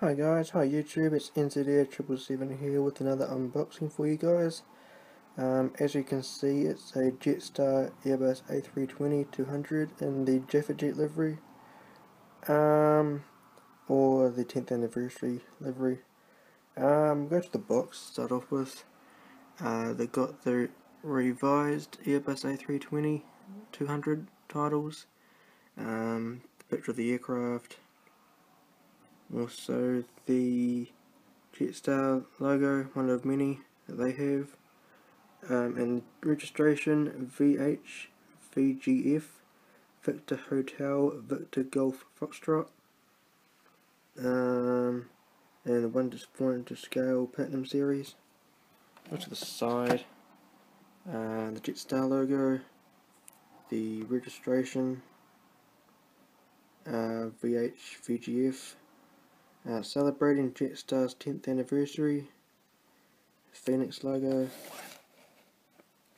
Hi guys, hi YouTube, it's NZAir777 here with another unboxing for you guys. Um, as you can see, it's a Jetstar Airbus A320-200 in the Jaffa Jet livery, um, or the 10th anniversary livery. Um, go to the box start off with. Uh, they got the revised Airbus A320-200 titles, um, picture of the aircraft, also the Jetstar logo, one of many that they have. Um, and registration VH VGF Victor Hotel Victor Golf Foxtrot. Um, and the one point to scale Platinum Series. Go to the side. Uh, the Jetstar logo. The registration. Uh, VH VGF uh, celebrating Jetstar's 10th anniversary. Phoenix logo.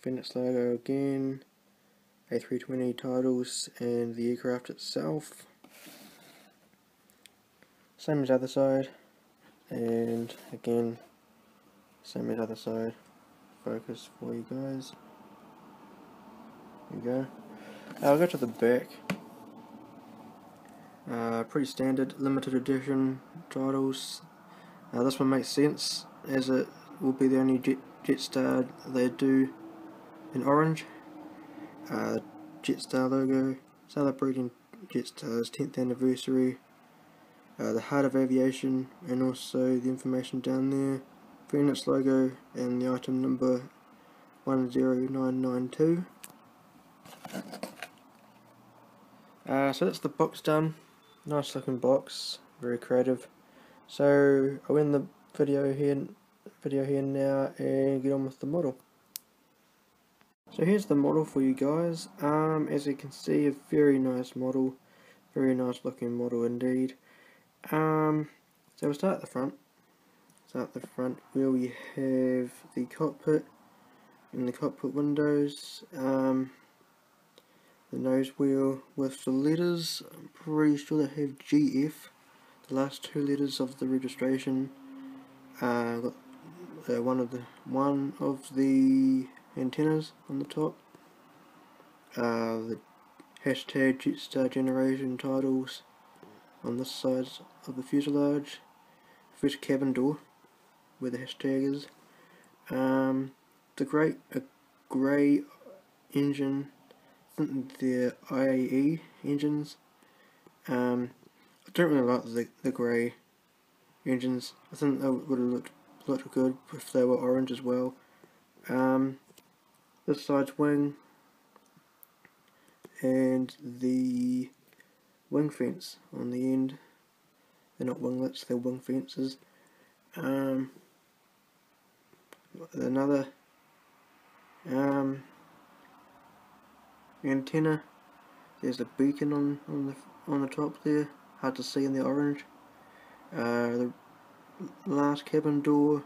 Phoenix logo again. A320 titles and the aircraft itself. Same as other side. And again, same as other side. Focus for you guys. There you go. I'll go to the back. Uh, pretty standard limited edition titles. Uh, this one makes sense as it will be the only Jet, Jetstar they do in orange. Uh, Jetstar logo celebrating Jetstar's 10th anniversary. Uh, the heart of aviation and also the information down there. Phoenix logo and the item number 10992. Uh, so that's the box done. Nice looking box, very creative. So I'll end the video here, video here now and get on with the model. So here's the model for you guys. Um, as you can see, a very nice model, very nice looking model indeed. Um, so we'll start at the front. Start at the front where we have the cockpit and the cockpit windows. Um, the nose wheel with the letters, I'm pretty sure they have GF, the last two letters of the registration, uh, uh, one of the one of the antennas on the top, uh, the hashtag Jetstar generation titles on this side of the fuselage, first cabin door where the hashtag is, um, the great a grey engine the IAE engines. Um, I don't really like the, the grey engines. I think they would have looked, looked good if they were orange as well. Um, this side's wing and the wing fence on the end. They're not winglets, they're wing fences. Um, another um, antenna. There's a beacon on, on the on the top there, hard to see in the orange. Uh, the last cabin door,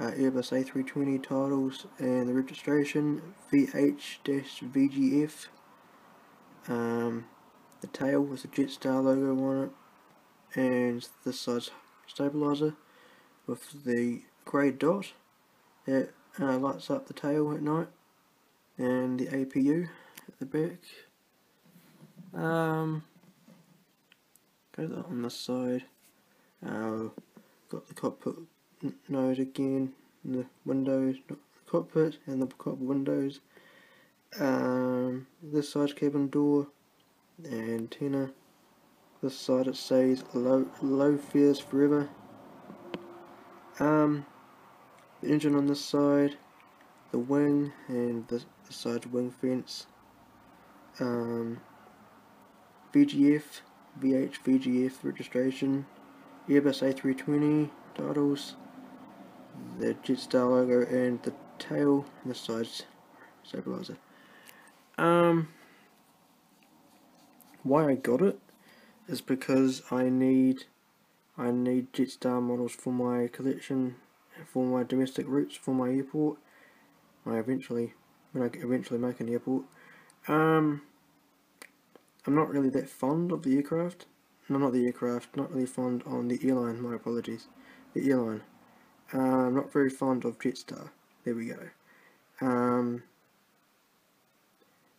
uh, Airbus A320 titles and the registration VH-VGF. Um, the tail with the Jetstar logo on it, and this side's stabilizer with the grey dot that uh, lights up the tail at night, and the APU the back. Um, go that on the side. Uh, got the cockpit node again, the windows, not the cockpit and the cockpit windows. Um, this side cabin door, antenna. This side it says low low fears forever. Um, the engine on this side, the wing and the, side's wing fence um, VGF, VH, VGF registration, Airbus A320 titles, the Jetstar logo and the tail and the sides stabilizer. Um, why I got it is because I need I need Jetstar models for my collection, for my domestic routes, for my airport. I eventually, when I eventually make an airport. Um, I'm not really that fond of the aircraft. no not the aircraft, not really fond on the airline, my apologies, the airline. Um, I'm not very fond of Jetstar, there we go. Um,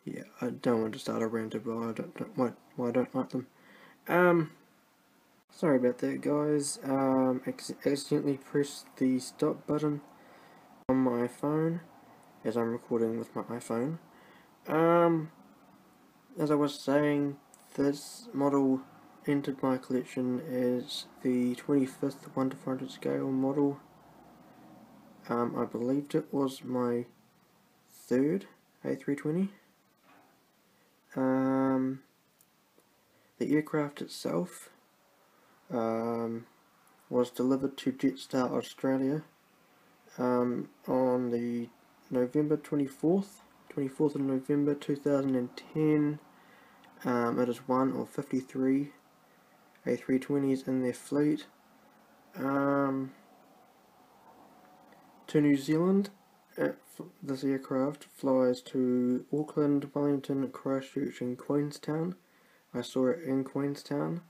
yeah, I don't want to start a rant about I don't, don't why, why I don't like them. Um, sorry about that, guys. Um, accidentally pressed the stop button on my phone as I'm recording with my iPhone. Um, as I was saying, this model entered my collection as the 25th 1 to 400 scale model. Um, I believed it was my third A320. Um, the aircraft itself um, was delivered to Jetstar Australia um, on the November 24th, 24th of November 2010. Um, it is one of 53 A320s in their fleet. Um, to New Zealand this aircraft flies to Auckland, Wellington, Christchurch and Queenstown. I saw it in Queenstown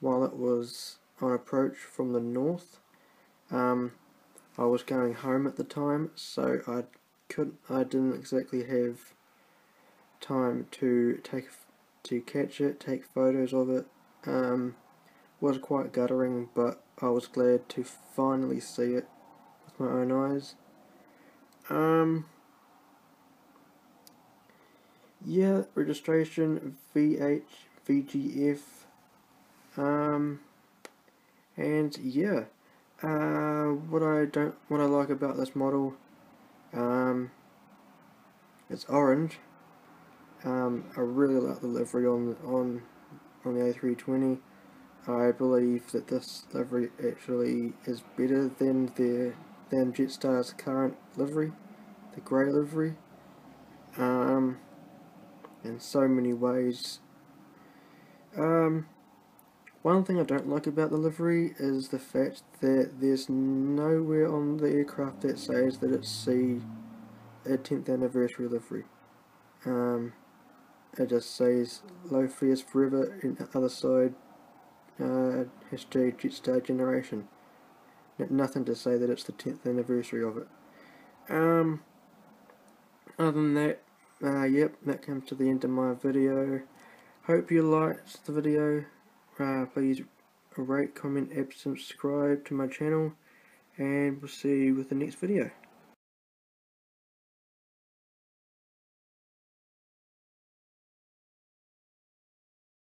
while it was on approach from the north. Um, I was going home at the time so I could I didn't exactly have time to take to catch it, take photos of it. Um, was quite guttering but I was glad to finally see it with my own eyes. Um, yeah, registration VH VGF. Um, and yeah, uh, what I don't, what I like about this model, um, it's orange. Um, I really like the livery on on on the A320. I believe that this livery actually is better than the than Jetstar's current livery, the grey livery. Um, in so many ways. Um, one thing I don't like about the livery is the fact that there's nowhere on the aircraft that says that it's the 10th anniversary livery. Um, it just says low fares forever the other side uh, hashtag Jetstar generation nothing to say that it's the 10th anniversary of it. Um, other than that, uh, yep, that comes to the end of my video. Hope you liked the video. Uh, please rate, comment, and subscribe to my channel. And we'll see you with the next video.